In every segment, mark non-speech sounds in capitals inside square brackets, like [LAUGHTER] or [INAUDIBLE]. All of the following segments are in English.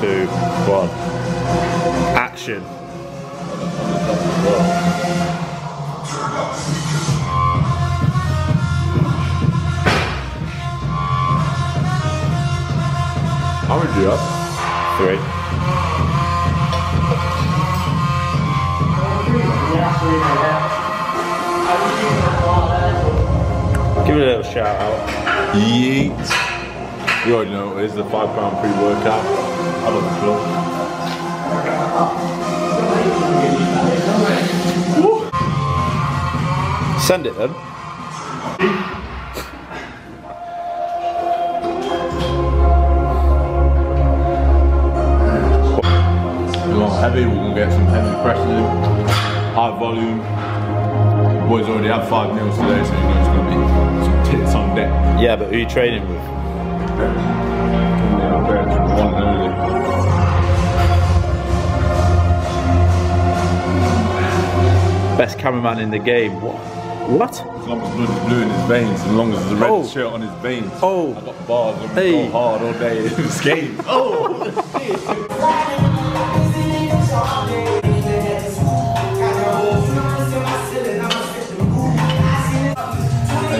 two, one. Action. How many do you have? Three. Give it a little shout out. Yeet. You already know it is the five pound pre-workout. I love the club. Send it then. Heavy, we're gonna get some heavy presses in, high volume. The boys already had five meals today, so you know it's gonna be some tits on deck. Yeah, but who are you training with? Best cameraman in the game. What? What? As long as blood is blue in his veins, as long as there's a red Oh. shirt on his veins. Oh. I got bars, I'm Hey. go hard all day in this game. [LAUGHS] Oh!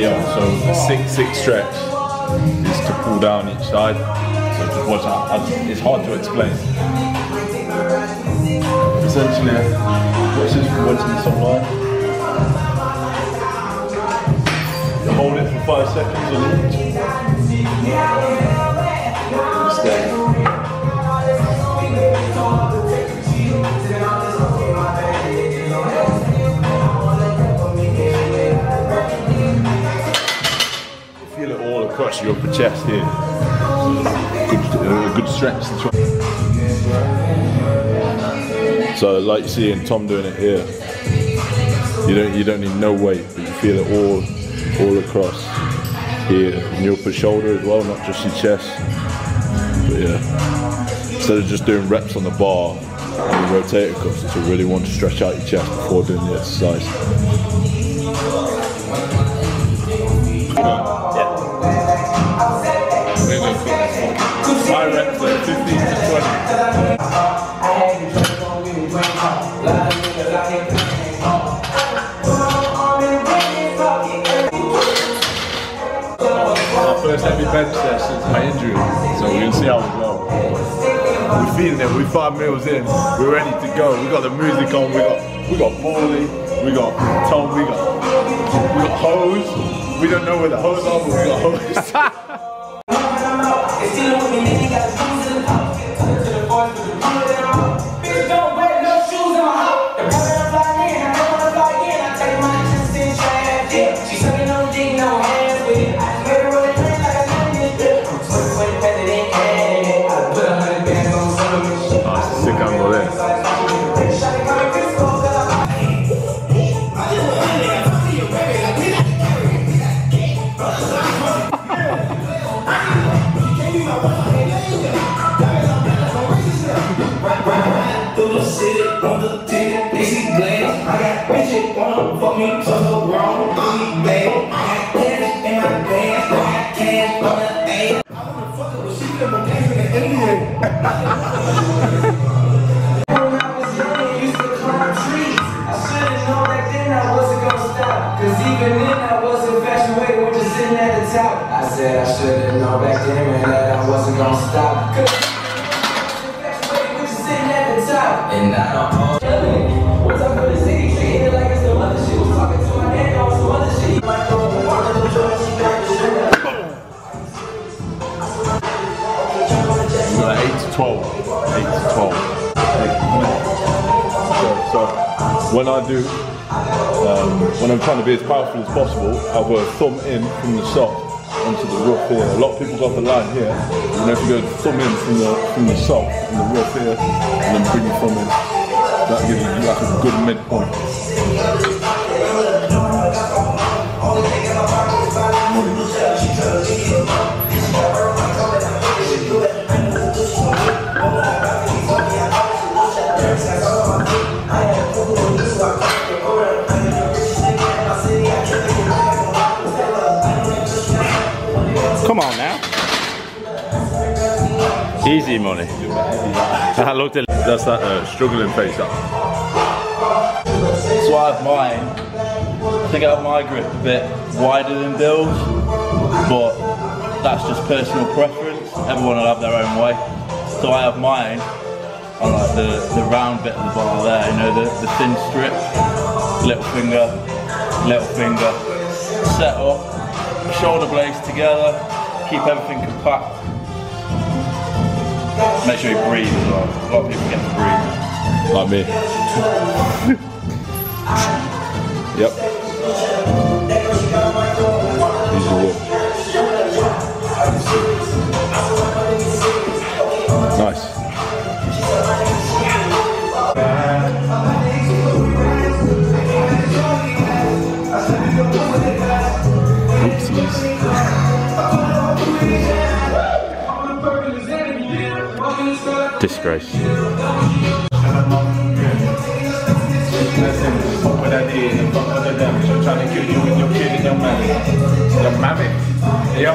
Yo, so a six six stretch is to pull down each side. So just watch out. It's hard to explain. Essentially, this watching this online. You hold it for five seconds on each. Stay. Feel it all across your upper chest here. Good, uh, good stretch. So, like you see in Tom doing it here, you don't you don't need no weight, but you feel it all all across here in your upper shoulder as well, not just your chest. But yeah, instead of just doing reps on the bar and the rotator cuffs, to really want to stretch out your chest before doing the exercise. Yeah. High reps like 15 to 20. Our first heavy bench session since my injury, so gonna see how we go. We're feeling it. We're five meals in. We're ready to go. We got the music on. We got we got Paulie. We got Tom. We got we got hose. We don't know where the hose are, but we got hose. [LAUGHS] ticket, they see glass. I got bitches wanna fuck me, so so wrong, I'm bad. I got cash in my pants, I got cash on the ass. I wanna fuck her, but she feel my dance like an was even then I wasn't infatuated with just sitting at the top. I said I should've known back then, man, that I wasn't gonna stop. Cause when I do, um, when I'm trying to be as powerful as possible, I will thumb in from the sock onto the rough here. A lot of people got the line here. You know, if you go thumb in from the from the sock and the rough here, and then bring your thumb in, that gives you like a good midpoint. Easy money. [LAUGHS] I looked at That's that uh, struggling face up. So I have mine. I think I have my grip a bit wider than Bill's, but that's just personal preference. Everyone will have their own way. So I have mine on like the, the round bit of the bar there, you know, the, the thin strip, little finger, little finger, set up, shoulder blades together, keep everything compact. Make sure you breathe as well. A lot of people get to breathe. Like me. [LAUGHS] yep.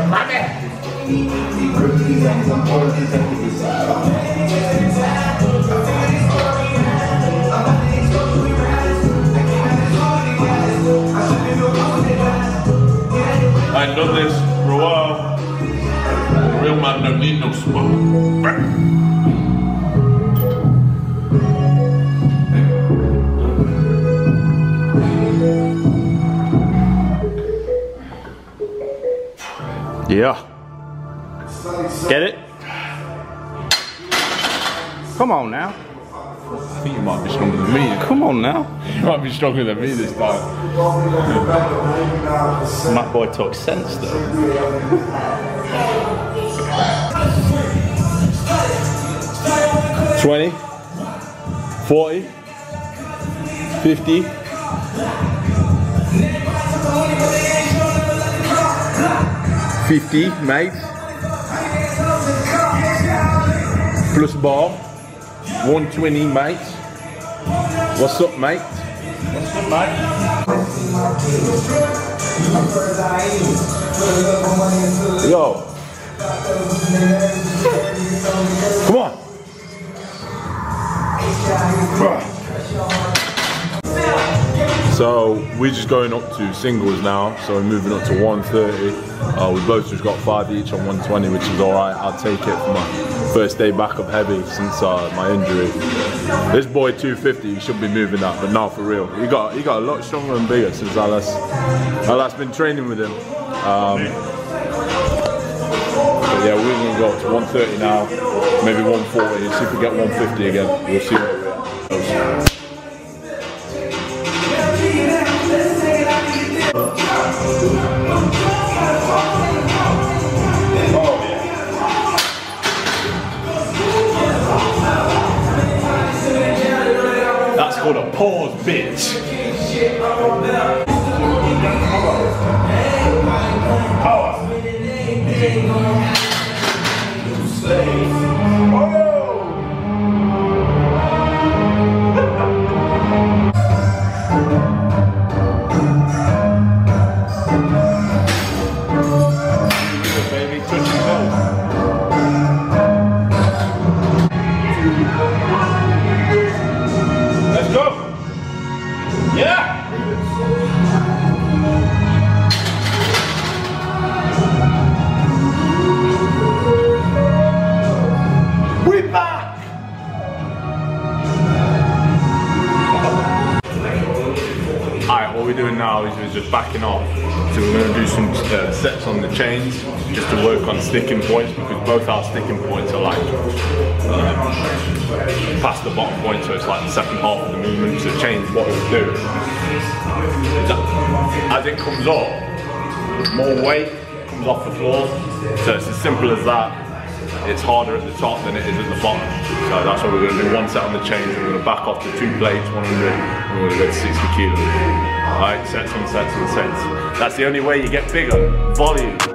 Mammy. I know this for a ah. while. Real man don't need no smoke. Yeah. Get it? Come on now. I think you might be stronger than me. Come on now. You might be stronger than me this time. My boy talks sense though. Twenty. Forty. Fifty. Fifty, mate. Plus bar. 120, mate. What's up, mate? Yo. Come on. So we're just going up to singles now. So we're moving up to 130. Uh, we both just got five each on 120, which is all right. I'll take it for my first day back up heavy since uh, my injury. This boy 250, he should be moving that, but now for real. He got he got a lot stronger and bigger since I last been training with him. Um, yeah, we're gonna go up to 130 now, maybe 140. See if we get 150 again. We'll see we're at. Called a pause, bitch. Baby, uh, on the chains just to work on sticking points because both our sticking points are like um, past the bottom point, so it's like the second half of the movement. So change what we'll do as it comes up, more weight comes off the floor. So it's as simple as that. It's harder at the top than it is at the bottom. So that's what we're going to do. One set on the chains, we're going to back off the two plates, 100, and we're going to go to 60 kilos. Alright, sets on sets on sets. That's the only way you get bigger. Volume.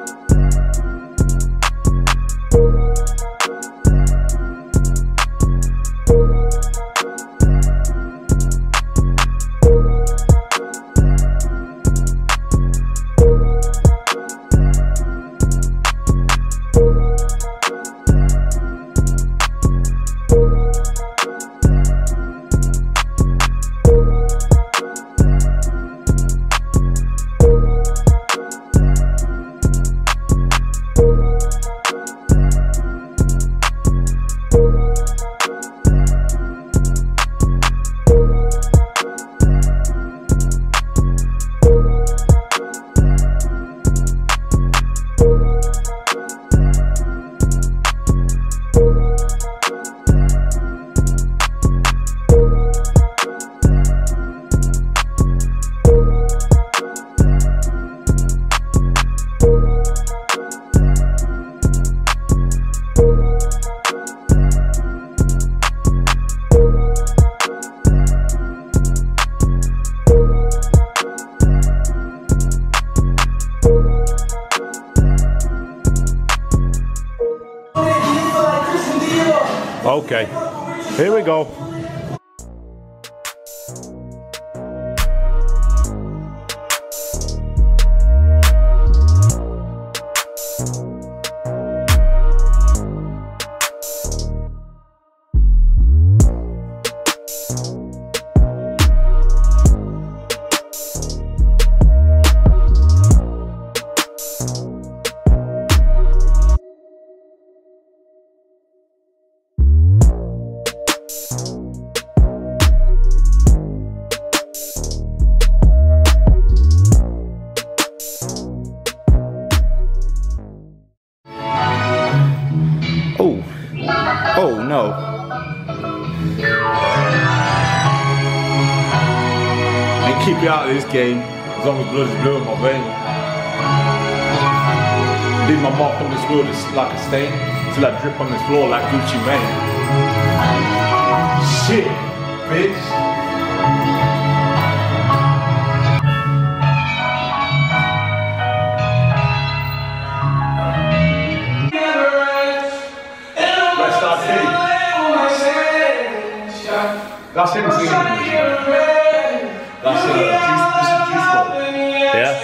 Oh. Oh no. And keep you out of this game as long as blood is blue in my vein. Leave my mark on this world is like a stain till I drip on this floor like Gucci Mane. Shit, bitch. That's him singing. That's uh, juice, this is Juice WRLD. Yeah.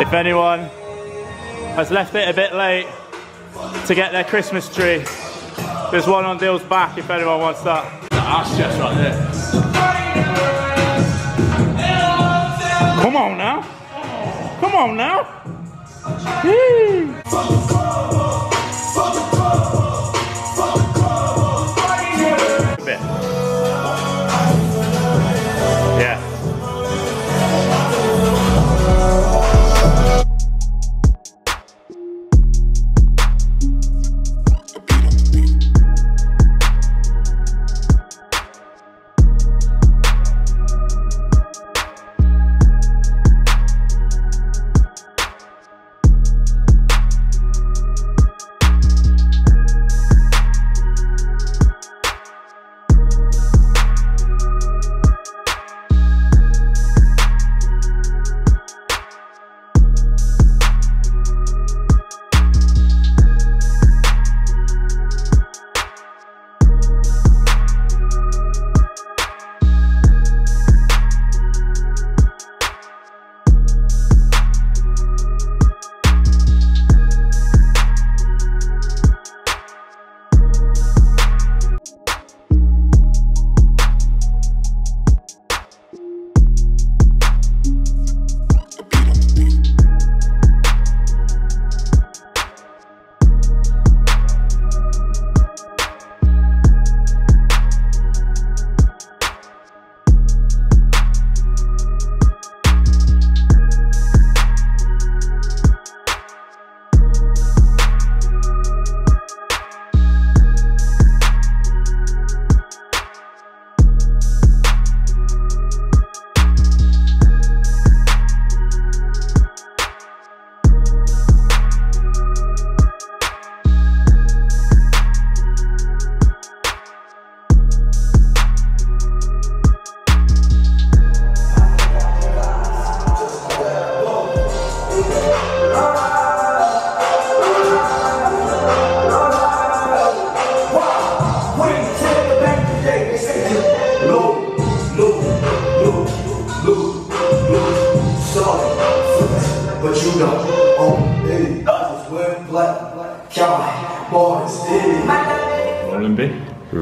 If anyone has left it a bit late to get their Christmas tree, there's one on Dill's back if anyone wants that. That's just right there. Come on now. Come on now.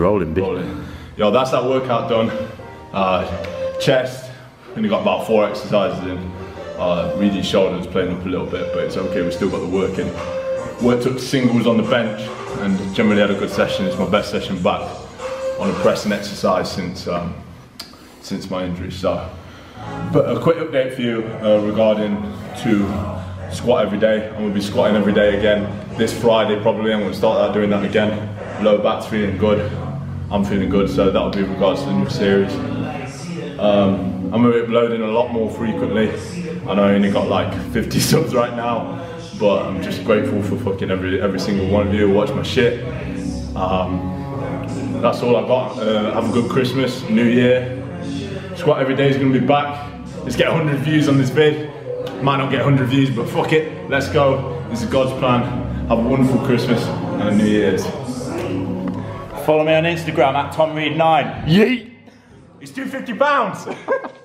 Rolling. Rolling. Yo, that's that workout done. Uh, chest, only got about four exercises in. Uh, Reedy's shoulders playing up a little bit, but it's okay, we still got the work in. Worked up singles on the bench and generally had a good session. It's my best session back on a pressing exercise since um, since my injury. So, but a quick update for you uh, regarding to squat every day. I'm gonna be squatting every day again this Friday probably. I'm gonna start out doing that again. Low back's feeling good. I'm feeling good, so that'll be regards to the new series. Um, I'm uploading a lot more frequently. I I only got like [LAUGHS] 50 subs right now, but I'm just grateful for fucking every every single one of you who watch my shit. Um, that's all I got. Uh, have a good Christmas, New Year. Squat every day is gonna be back. Let's get 100 views on this vid. Might not get 100 views, but fuck it. Let's go. This is God's plan. Have a wonderful Christmas and a New Year's. Follow me on Instagram at Tomread9. Yeet! It's 250 pounds! [LAUGHS]